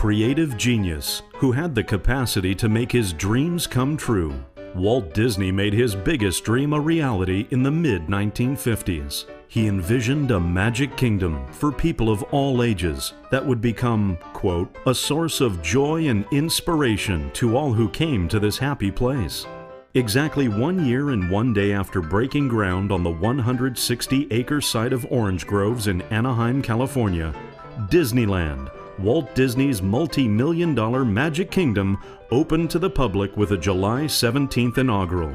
Creative genius who had the capacity to make his dreams come true. Walt Disney made his biggest dream a reality in the mid 1950s. He envisioned a magic kingdom for people of all ages that would become, quote, a source of joy and inspiration to all who came to this happy place. Exactly one year and one day after breaking ground on the 160 acre site of orange groves in Anaheim, California, Disneyland, Walt Disney's multi million dollar Magic Kingdom, opened to the public with a July 17th inaugural.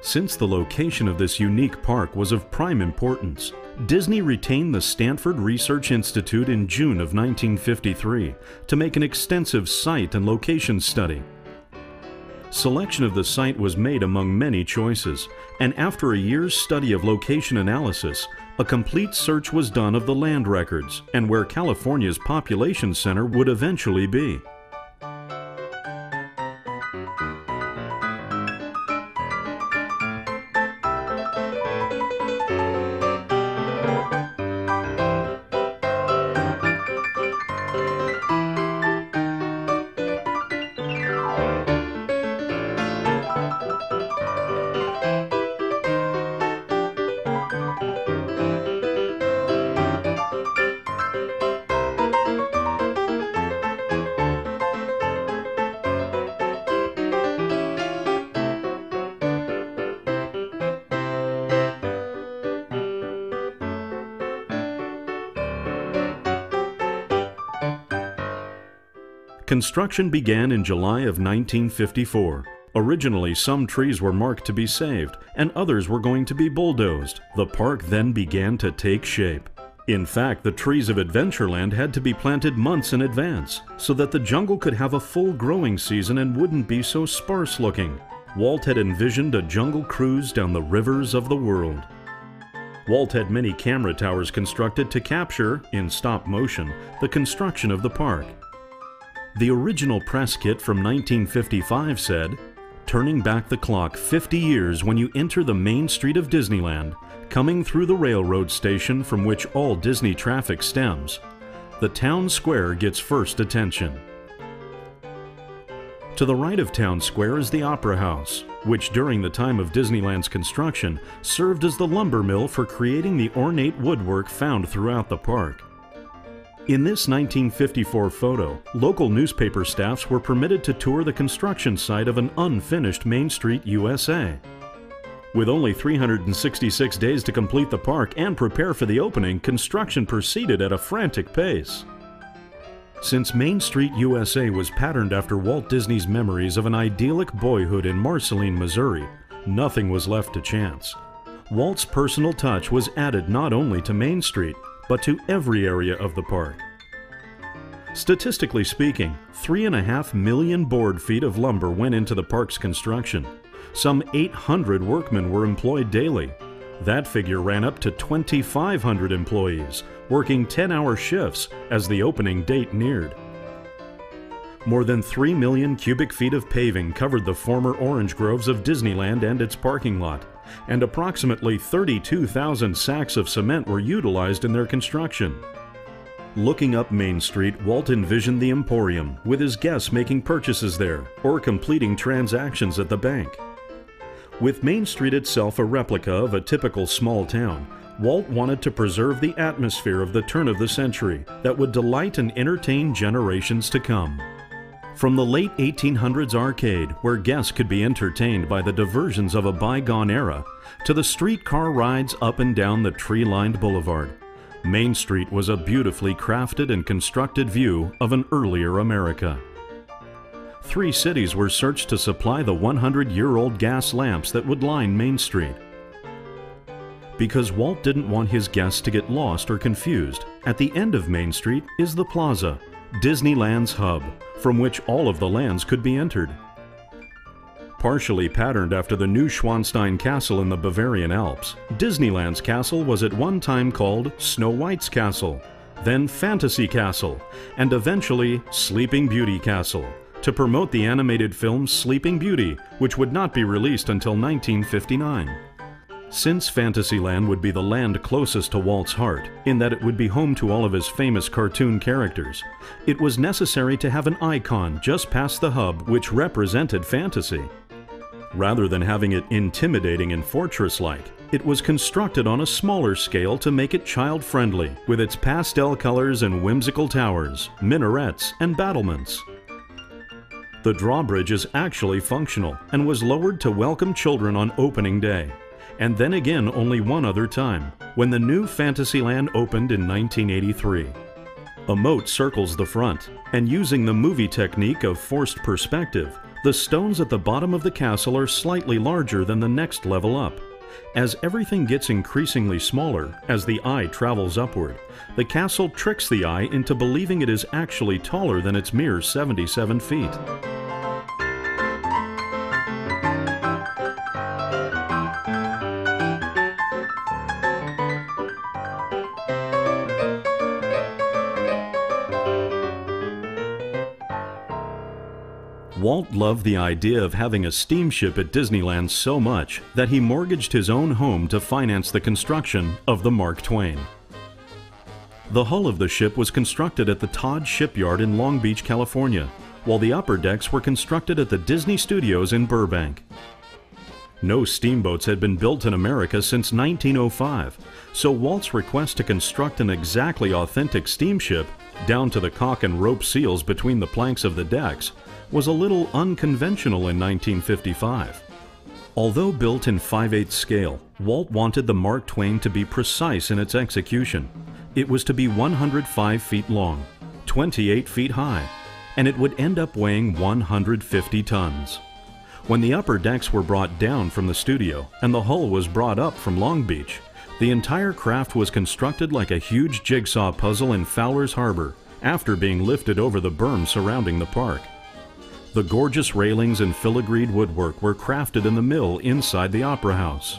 Since the location of this unique park was of prime importance, Disney retained the Stanford Research Institute in June of 1953 to make an extensive site and location study. Selection of the site was made among many choices, and after a year's study of location analysis, a complete search was done of the land records and where California's population center would eventually be. Construction began in July of 1954. Originally, some trees were marked to be saved, and others were going to be bulldozed. The park then began to take shape. In fact, the trees of Adventureland had to be planted months in advance so that the jungle could have a full growing season and wouldn't be so sparse looking. Walt had envisioned a jungle cruise down the rivers of the world. Walt had many camera towers constructed to capture, in stop motion, the construction of the park. The original press kit from 1955 said, Turning back the clock 50 years when you enter the main street of Disneyland, coming through the railroad station from which all Disney traffic stems, the town square gets first attention. To the right of Town Square is the Opera House, which during the time of Disneyland's construction served as the lumber mill for creating the ornate woodwork found throughout the park. In this 1954 photo, local newspaper staffs were permitted to tour the construction site of an unfinished Main Street USA. With only 366 days to complete the park and prepare for the opening, construction proceeded at a frantic pace. Since Main Street USA was patterned after Walt Disney's memories of an idyllic boyhood in Marceline, Missouri, nothing was left to chance. Walt's personal touch was added not only to Main Street, but to every area of the park. Statistically speaking, 3.5 million board feet of lumber went into the park's construction. Some 800 workmen were employed daily. That figure ran up to 2,500 employees, working 10 hour shifts as the opening date neared. More than 3 million cubic feet of paving covered the former orange groves of Disneyland and its parking lot and approximately 32,000 sacks of cement were utilized in their construction. Looking up Main Street, Walt envisioned the Emporium, with his guests making purchases there or completing transactions at the bank. With Main Street itself a replica of a typical small town, Walt wanted to preserve the atmosphere of the turn of the century that would delight and entertain generations to come. From the late 1800s arcade, where guests could be entertained by the diversions of a bygone era, to the streetcar rides up and down the tree lined boulevard, Main Street was a beautifully crafted and constructed view of an earlier America. Three cities were searched to supply the 100 year old gas lamps that would line Main Street. Because Walt didn't want his guests to get lost or confused, at the end of Main Street is the plaza, Disneyland's hub, from which all of the lands could be entered. Partially patterned after the Neuschwanstein Castle in the Bavarian Alps, Disneyland's castle was at one time called Snow White's Castle, then Fantasy Castle, and eventually Sleeping Beauty Castle, to promote the animated film Sleeping Beauty, which would not be released until 1959. Since Fantasyland would be the land closest to Walt's heart, in that it would be home to all of his famous cartoon characters, it was necessary to have an icon just past the hub which represented fantasy. Rather than having it intimidating and fortress-like, it was constructed on a smaller scale to make it child-friendly, with its pastel colors and whimsical towers, minarets, and battlements. The drawbridge is actually functional and was lowered to welcome children on opening day and then again only one other time, when the new Fantasyland opened in 1983. A moat circles the front, and using the movie technique of forced perspective, the stones at the bottom of the castle are slightly larger than the next level up. As everything gets increasingly smaller as the eye travels upward, the castle tricks the eye into believing it is actually taller than its mere 77 feet. Walt loved the idea of having a steamship at Disneyland so much that he mortgaged his own home to finance the construction of the Mark Twain. The hull of the ship was constructed at the Todd Shipyard in Long Beach, California, while the upper decks were constructed at the Disney Studios in Burbank. No steamboats had been built in America since 1905, so Walt's request to construct an exactly authentic steamship, down to the caulk and rope seals between the planks of the decks, was a little unconventional in 1955. Although built in 5 8 scale, Walt wanted the Mark Twain to be precise in its execution. It was to be 105 feet long, 28 feet high, and it would end up weighing 150 tons. When the upper decks were brought down from the studio and the hull was brought up from Long Beach, the entire craft was constructed like a huge jigsaw puzzle in Fowler's Harbor after being lifted over the berm surrounding the park. The gorgeous railings and filigreed woodwork were crafted in the mill inside the Opera House.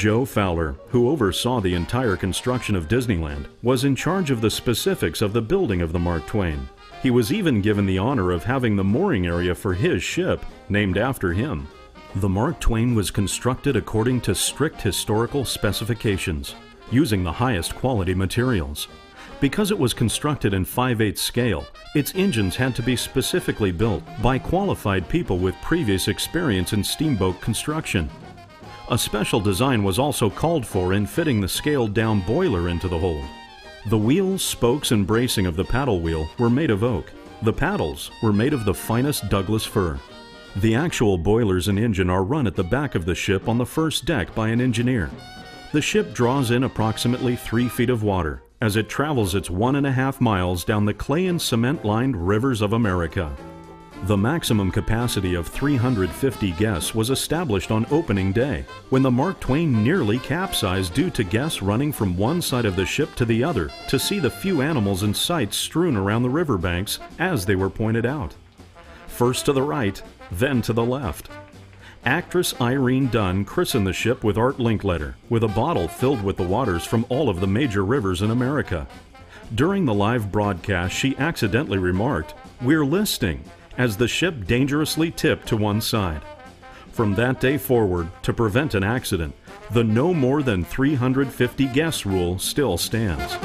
Joe Fowler, who oversaw the entire construction of Disneyland, was in charge of the specifics of the building of the Mark Twain. He was even given the honor of having the mooring area for his ship named after him. The Mark Twain was constructed according to strict historical specifications, using the highest quality materials. Because it was constructed in 5 8 scale, its engines had to be specifically built by qualified people with previous experience in steamboat construction. A special design was also called for in fitting the scaled down boiler into the hold. The wheels, spokes, and bracing of the paddle wheel were made of oak. The paddles were made of the finest Douglas fir. The actual boilers and engine are run at the back of the ship on the first deck by an engineer. The ship draws in approximately three feet of water as it travels its one and a half miles down the clay and cement lined rivers of America. The maximum capacity of 350 guests was established on opening day, when the Mark Twain nearly capsized due to guests running from one side of the ship to the other to see the few animals and sights strewn around the riverbanks as they were pointed out. First to the right, then to the left. Actress Irene Dunne christened the ship with Art Linkletter, with a bottle filled with the waters from all of the major rivers in America. During the live broadcast, she accidentally remarked, We're listing, as the ship dangerously tipped to one side. From that day forward, to prevent an accident, the no more than 350 guests rule still stands.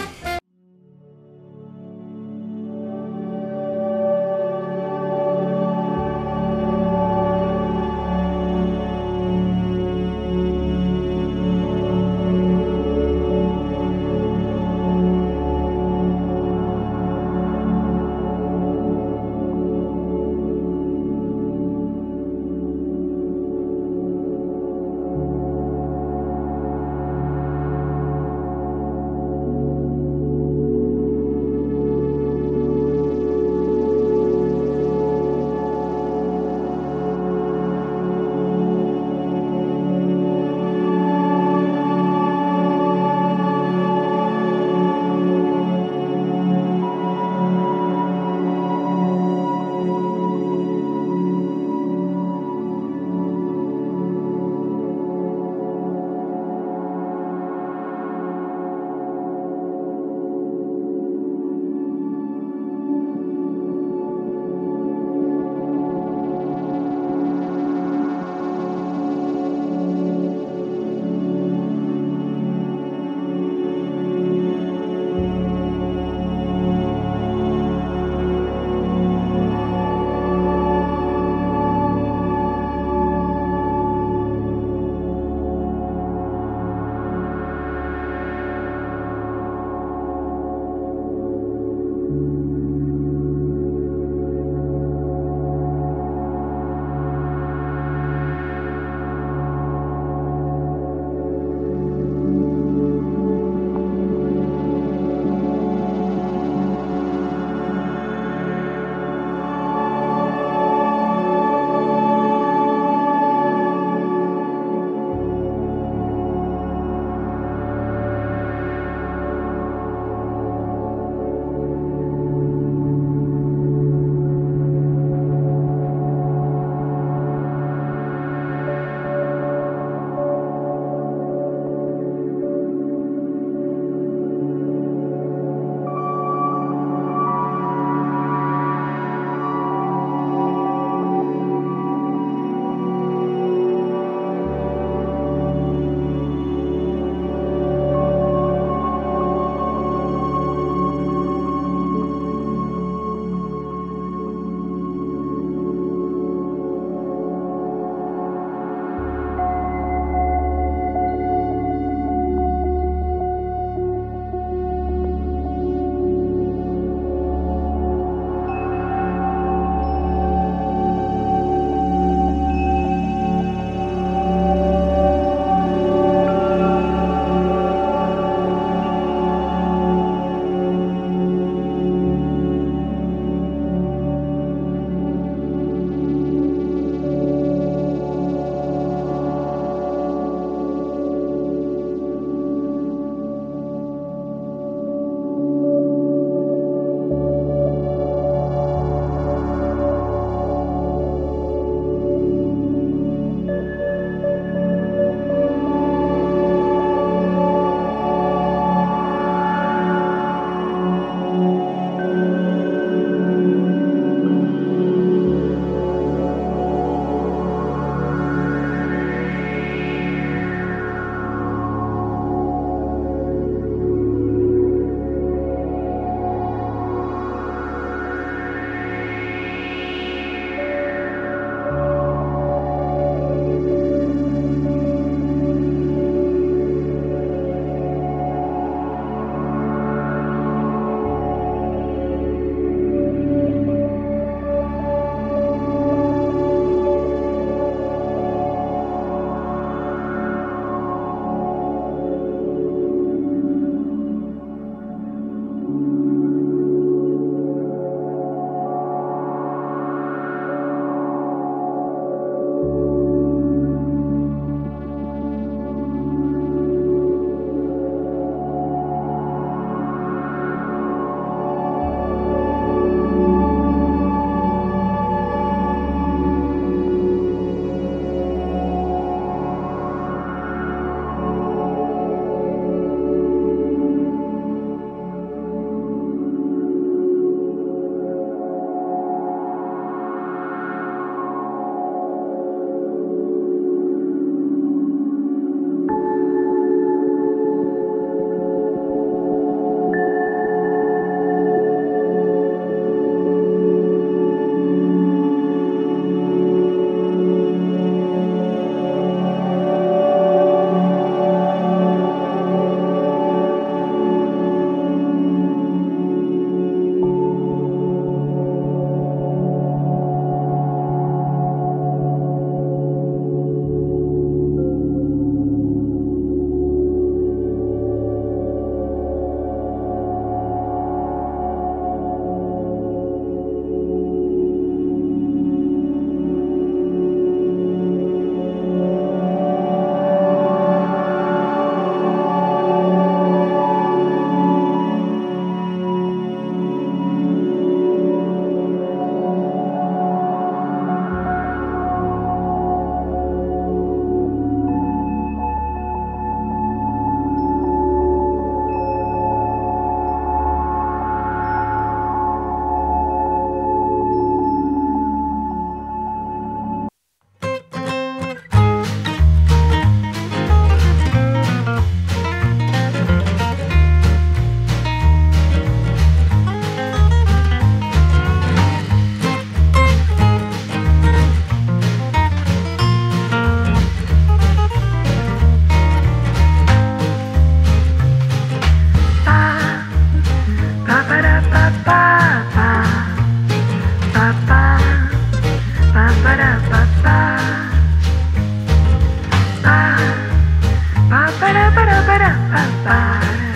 Four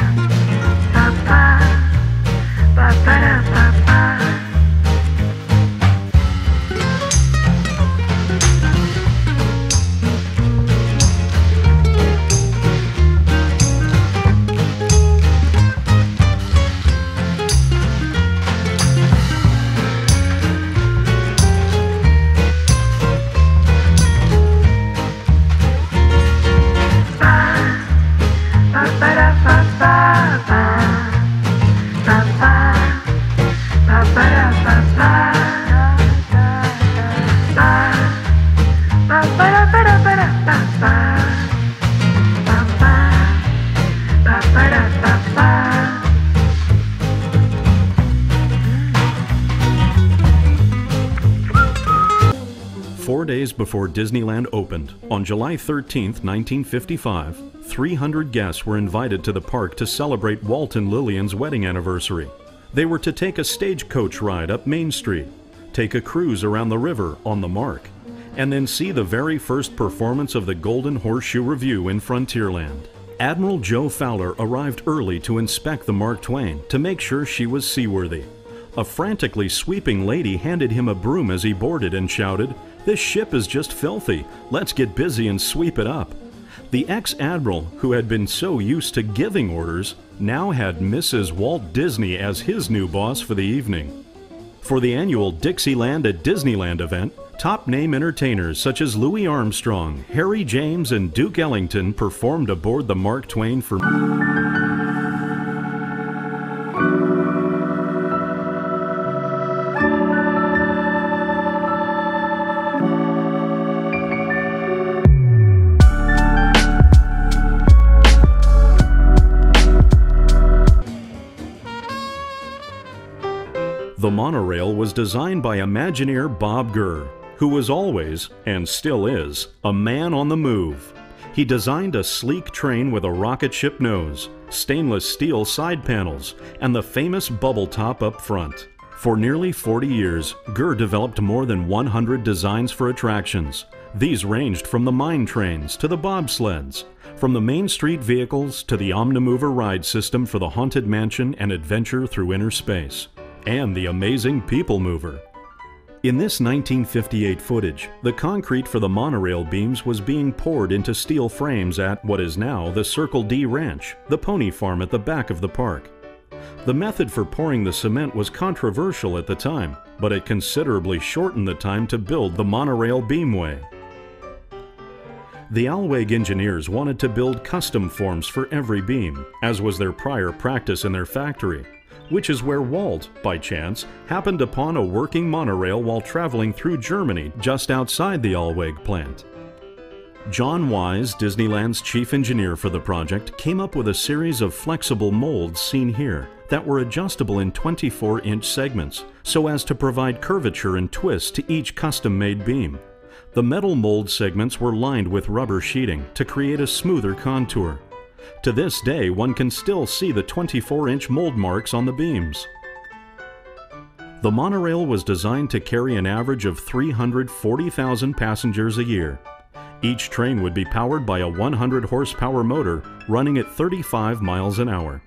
Disneyland opened, on July 13, 1955, 300 guests were invited to the park to celebrate Walt and Lillian's wedding anniversary. They were to take a stagecoach ride up Main Street, take a cruise around the river on the Mark, and then see the very first performance of the Golden Horseshoe Revue in Frontierland. Admiral Joe Fowler arrived early to inspect the Mark Twain to make sure she was seaworthy. A frantically sweeping lady handed him a broom as he boarded and shouted, This ship is just filthy. Let's get busy and sweep it up. The ex admiral, who had been so used to giving orders, now had Mrs. Walt Disney as his new boss for the evening. For the annual Dixieland at Disneyland event, top name entertainers such as Louis Armstrong, Harry James, and Duke Ellington performed aboard the Mark Twain for. The monorail was designed by Imagineer Bob Gurr, who was always, and still is, a man on the move. He designed a sleek train with a rocket ship nose, stainless steel side panels, and the famous bubble top up front. For nearly 40 years, Gurr developed more than 100 designs for attractions. These ranged from the mine trains to the bobsleds, from the Main Street vehicles to the Omnimover ride system for the Haunted Mansion and adventure through inner space, and the amazing People Mover. In this 1958 footage, the concrete for the monorail beams was being poured into steel frames at what is now the Circle D Ranch, the pony farm at the back of the park. The method for pouring the cement was controversial at the time, but it considerably shortened the time to build the monorail beamway. The Alweg engineers wanted to build custom forms for every beam, as was their prior practice in their factory, which is where Walt, by chance, happened upon a working monorail while traveling through Germany just outside the Alweg plant. John Wise, Disneyland's chief engineer for the project, came up with a series of flexible molds seen here that were adjustable in 24 inch segments so as to provide curvature and twist to each custom made beam. The metal mold segments were lined with rubber sheeting to create a smoother contour. To this day, one can still see the 24 inch mold marks on the beams. The monorail was designed to carry an average of 340,000 passengers a year. Each train would be powered by a 100 horsepower motor running at 35 miles an hour.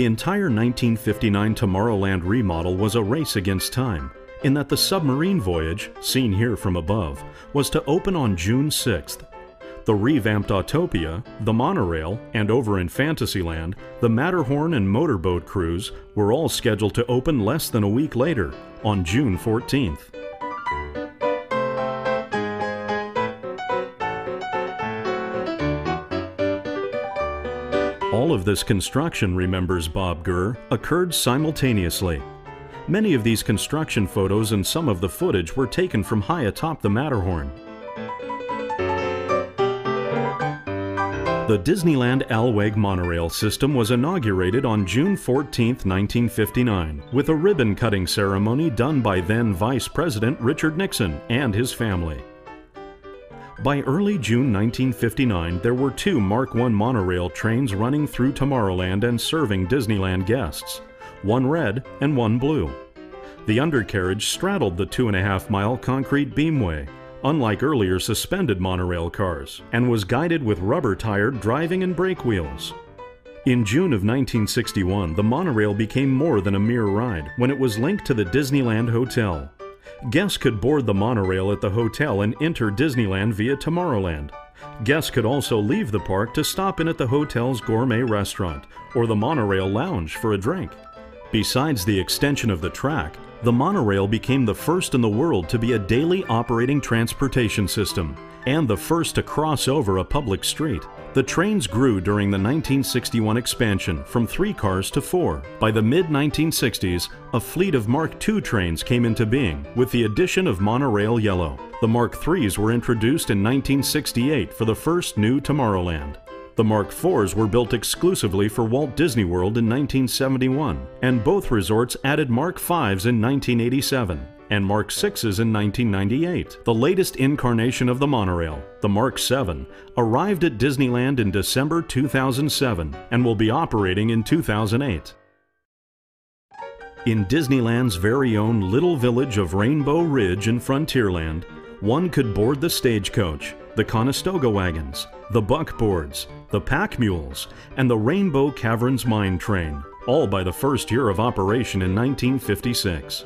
The entire 1959 Tomorrowland remodel was a race against time, in that the submarine voyage, seen here from above, was to open on June 6th. The revamped Autopia, the monorail, and over in Fantasyland, the Matterhorn and motorboat cruise were all scheduled to open less than a week later, on June 14th. All of this construction, remembers Bob Gurr, occurred simultaneously. Many of these construction photos and some of the footage were taken from high atop the Matterhorn. The Disneyland Alweg monorail system was inaugurated on June 14, 1959, with a ribbon cutting ceremony done by then Vice President Richard Nixon and his family. By early June 1959, there were two Mark I monorail trains running through Tomorrowland and serving Disneyland guests, one red and one blue. The undercarriage straddled the two and a half mile concrete beamway, unlike earlier suspended monorail cars, and was guided with rubber tired driving and brake wheels. In June of 1961, the monorail became more than a mere ride when it was linked to the Disneyland Hotel, Guests could board the monorail at the hotel and enter Disneyland via Tomorrowland. Guests could also leave the park to stop in at the hotel's gourmet restaurant or the monorail lounge for a drink. Besides the extension of the track, the monorail became the first in the world to be a daily operating transportation system and the first to cross over a public street. The trains grew during the 1961 expansion from three cars to four. By the mid 1960s, a fleet of Mark II trains came into being with the addition of Monorail Yellow. The Mark IIIs were introduced in 1968 for the first new Tomorrowland. The Mark IVs were built exclusively for Walt Disney World in 1971, and both resorts added Mark Vs in 1987 and Mark 6s in 1998. The latest incarnation of the monorail, the Mark 7, arrived at Disneyland in December 2007 and will be operating in 2008. In Disneyland's very own little village of Rainbow Ridge in Frontierland, one could board the stagecoach, the Conestoga wagons, the buckboards, the pack mules, and the Rainbow Caverns mine train, all by the first year of operation in 1956.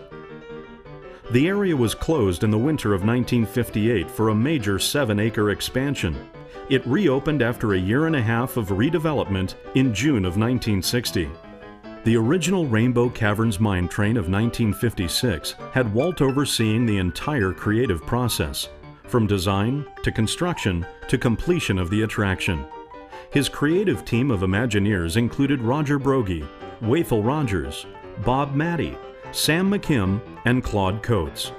The area was closed in the winter of 1958 for a major seven acre expansion. It reopened after a year and a half of redevelopment in June of 1960. The original Rainbow Caverns mine train of 1956 had Walt overseeing the entire creative process, from design to construction to completion of the attraction. His creative team of Imagineers included Roger Broggie, Wathel Rogers, Bob Mattey, Sam McKim, and Claude Coats,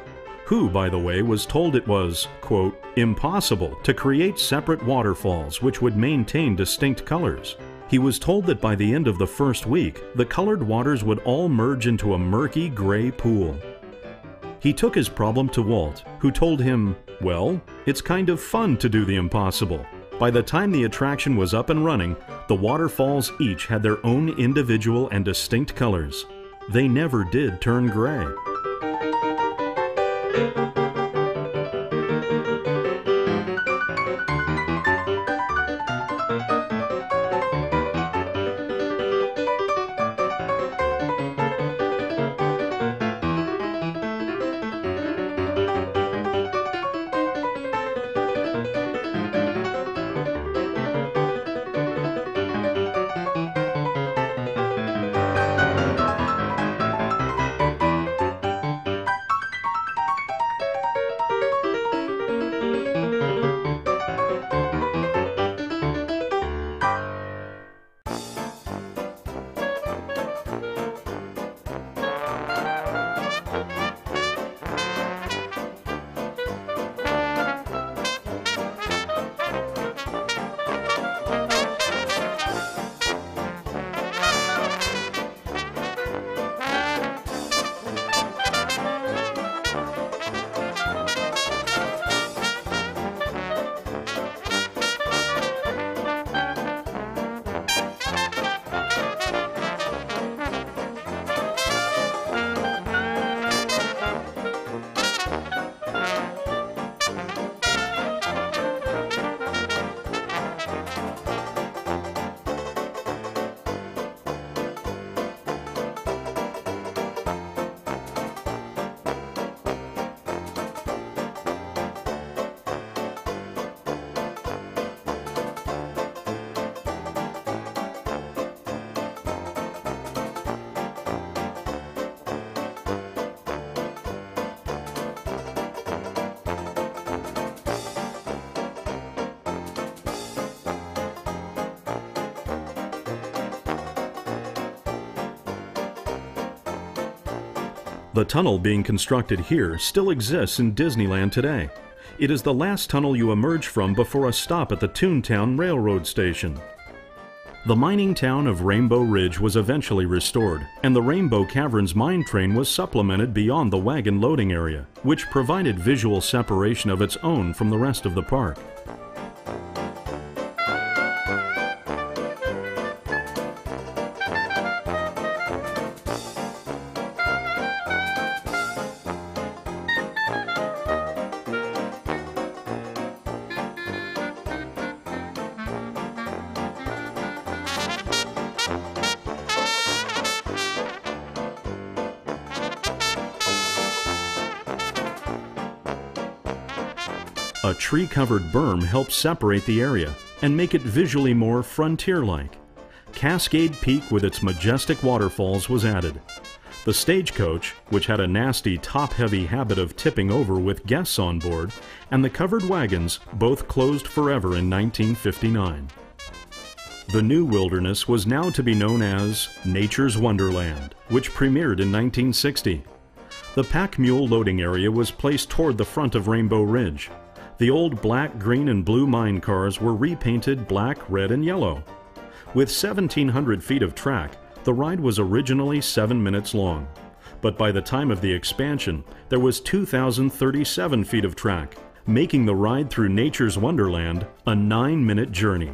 who, by the way, was told it was, quote, impossible to create separate waterfalls which would maintain distinct colors. He was told that by the end of the first week, the colored waters would all merge into a murky gray pool. He took his problem to Walt, who told him, Well, it's kind of fun to do the impossible. By the time the attraction was up and running, the waterfalls each had their own individual and distinct colors. They never did turn gray. The tunnel being constructed here still exists in Disneyland today. It is the last tunnel you emerge from before a stop at the Toontown Railroad Station. The mining town of Rainbow Ridge was eventually restored, and the Rainbow Caverns mine train was supplemented beyond the wagon loading area, which provided visual separation of its own from the rest of the park. Tree-covered berm helps separate the area and make it visually more frontier-like. Cascade Peak with its majestic waterfalls was added. The stagecoach, which had a nasty top-heavy habit of tipping over with guests on board, and the covered wagons both closed forever in 1959. The new wilderness was now to be known as Nature's Wonderland, which premiered in 1960. The pack mule loading area was placed toward the front of Rainbow Ridge, the old black, green, and blue mine cars were repainted black, red, and yellow. With 1,700 feet of track, the ride was originally 7 minutes long. But by the time of the expansion, there was 2,037 feet of track, making the ride through nature's wonderland a 9-minute journey.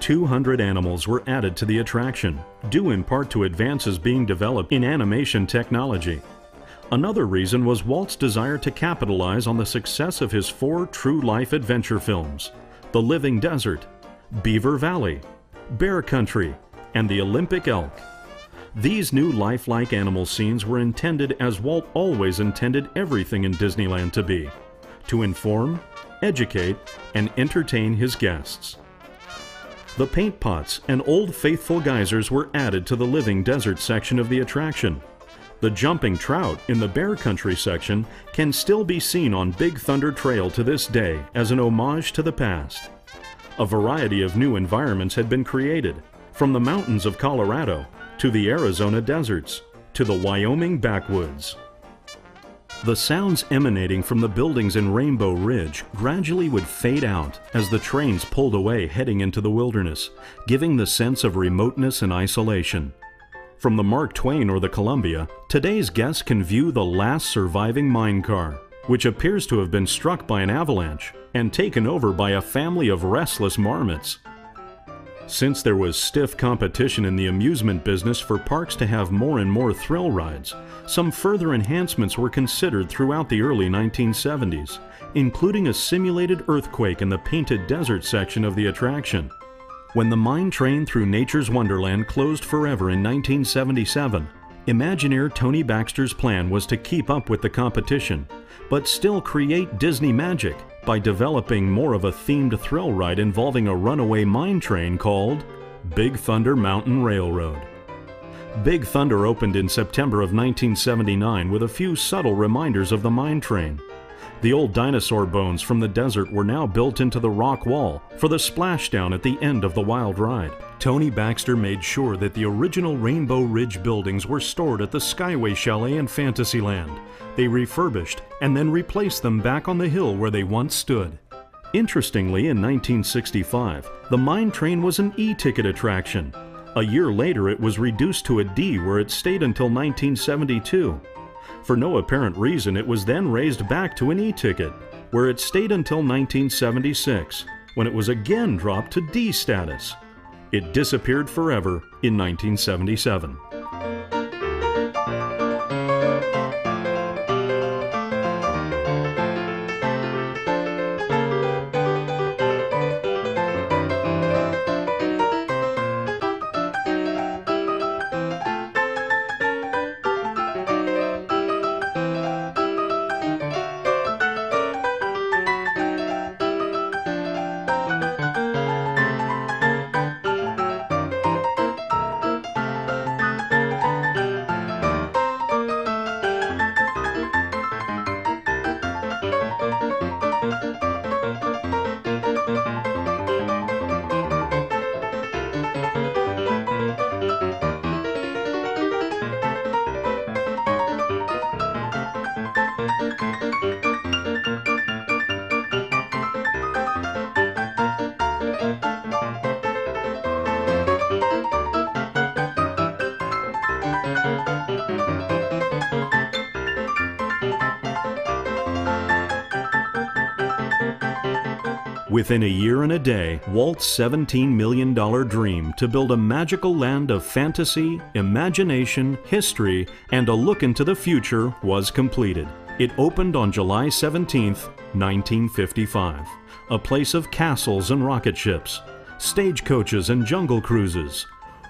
200 animals were added to the attraction, due in part to advances being developed in animation technology. Another reason was Walt's desire to capitalize on the success of his four true life adventure films The Living Desert, Beaver Valley, Bear Country, and The Olympic Elk. These new lifelike animal scenes were intended as Walt always intended everything in Disneyland to be to inform, educate, and entertain his guests. The paint pots and old faithful geysers were added to the Living Desert section of the attraction the jumping trout in the Bear Country section can still be seen on Big Thunder Trail to this day as an homage to the past. A variety of new environments had been created, from the mountains of Colorado to the Arizona deserts to the Wyoming backwoods. The sounds emanating from the buildings in Rainbow Ridge gradually would fade out as the trains pulled away heading into the wilderness, giving the sense of remoteness and isolation. From the Mark Twain or the Columbia, today's guests can view the last surviving mine car, which appears to have been struck by an avalanche and taken over by a family of restless marmots. Since there was stiff competition in the amusement business for parks to have more and more thrill rides, some further enhancements were considered throughout the early 1970s, including a simulated earthquake in the Painted Desert section of the attraction. When the mine train through Nature's Wonderland closed forever in 1977, Imagineer Tony Baxter's plan was to keep up with the competition, but still create Disney magic by developing more of a themed thrill ride involving a runaway mine train called Big Thunder Mountain Railroad. Big Thunder opened in September of 1979 with a few subtle reminders of the mine train. The old dinosaur bones from the desert were now built into the rock wall for the splashdown at the end of the wild ride. Tony Baxter made sure that the original Rainbow Ridge buildings were stored at the Skyway Chalet in Fantasyland. They refurbished and then replaced them back on the hill where they once stood. Interestingly, in 1965, the mine train was an e-ticket attraction. A year later, it was reduced to a D where it stayed until 1972. For no apparent reason, it was then raised back to an e-ticket, where it stayed until 1976, when it was again dropped to D status. It disappeared forever in 1977. Within a year and a day, Walt's $17 million dream to build a magical land of fantasy, imagination, history, and a look into the future was completed. It opened on July 17, 1955, a place of castles and rocket ships, stagecoaches and jungle cruises.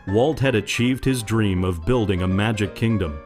Walt had achieved his dream of building a magic kingdom.